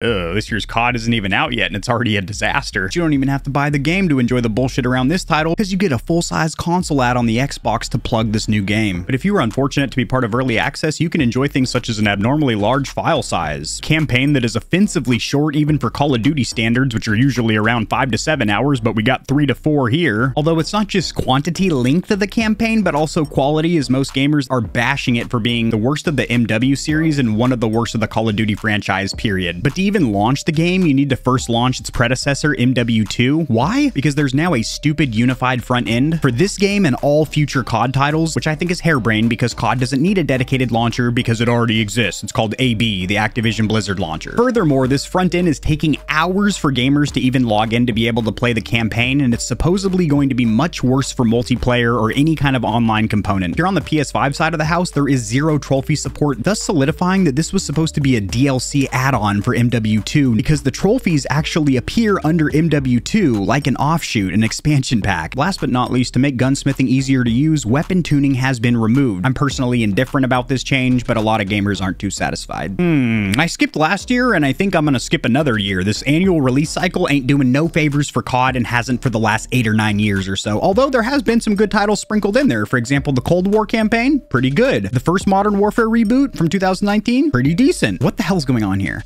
Ugh, this year's COD isn't even out yet and it's already a disaster. You don't even have to buy the game to enjoy the bullshit around this title because you get a full-size console ad on the Xbox to plug this new game. But if you were unfortunate to be part of early access, you can enjoy things such as an abnormally large file size, campaign that is offensively short even for Call of Duty standards, which are usually around 5 to 7 hours, but we got 3 to 4 here. Although it's not just quantity length of the campaign, but also quality as most gamers are bashing it for being the worst of the MW series and one of the worst of the Call of Duty franchise, period. But to even launch the game, you need to first launch its predecessor, MW2. Why? Because there's now a stupid unified front end for this game and all future COD titles, which I think is harebrained because COD doesn't need a dedicated launcher because it already exists. It's called AB, the Activision Blizzard launcher. Furthermore, this front end is taking hours for gamers to even log in to be able to play the campaign, and it's supposedly going to be much worse for multiplayer or any kind of online component. Here on the PS5 side of the house, there is zero trophy support, thus solidifying that this was supposed to be a DLC add-on for MW MW2 because the trophies actually appear under MW2 like an offshoot, an expansion pack. Last but not least, to make gunsmithing easier to use, weapon tuning has been removed. I'm personally indifferent about this change, but a lot of gamers aren't too satisfied. Hmm, I skipped last year and I think I'm gonna skip another year. This annual release cycle ain't doing no favors for COD and hasn't for the last eight or nine years or so, although there has been some good titles sprinkled in there. For example, the Cold War campaign, pretty good. The first Modern Warfare reboot from 2019, pretty decent. What the hell's going on here?